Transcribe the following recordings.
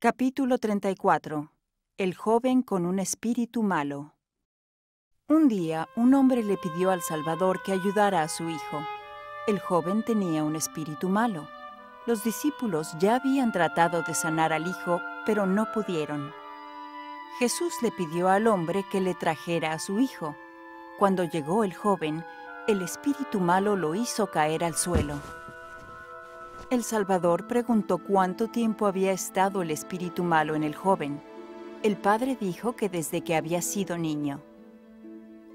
Capítulo 34 El joven con un espíritu malo Un día un hombre le pidió al Salvador que ayudara a su hijo. El joven tenía un espíritu malo. Los discípulos ya habían tratado de sanar al hijo, pero no pudieron. Jesús le pidió al hombre que le trajera a su hijo. Cuando llegó el joven, el espíritu malo lo hizo caer al suelo. El Salvador preguntó cuánto tiempo había estado el espíritu malo en el joven. El padre dijo que desde que había sido niño.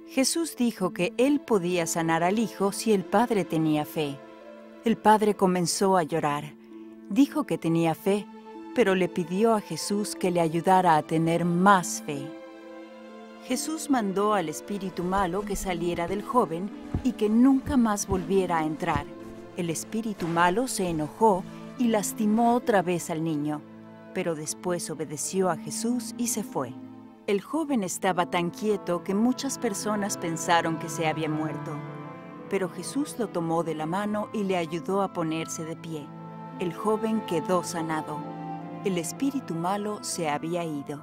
Jesús dijo que él podía sanar al hijo si el padre tenía fe. El padre comenzó a llorar. Dijo que tenía fe, pero le pidió a Jesús que le ayudara a tener más fe. Jesús mandó al espíritu malo que saliera del joven y que nunca más volviera a entrar. El espíritu malo se enojó y lastimó otra vez al niño, pero después obedeció a Jesús y se fue. El joven estaba tan quieto que muchas personas pensaron que se había muerto, pero Jesús lo tomó de la mano y le ayudó a ponerse de pie. El joven quedó sanado. El espíritu malo se había ido.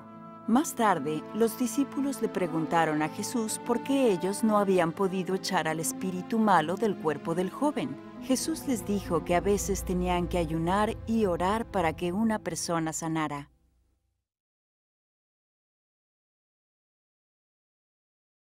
Más tarde, los discípulos le preguntaron a Jesús por qué ellos no habían podido echar al espíritu malo del cuerpo del joven. Jesús les dijo que a veces tenían que ayunar y orar para que una persona sanara.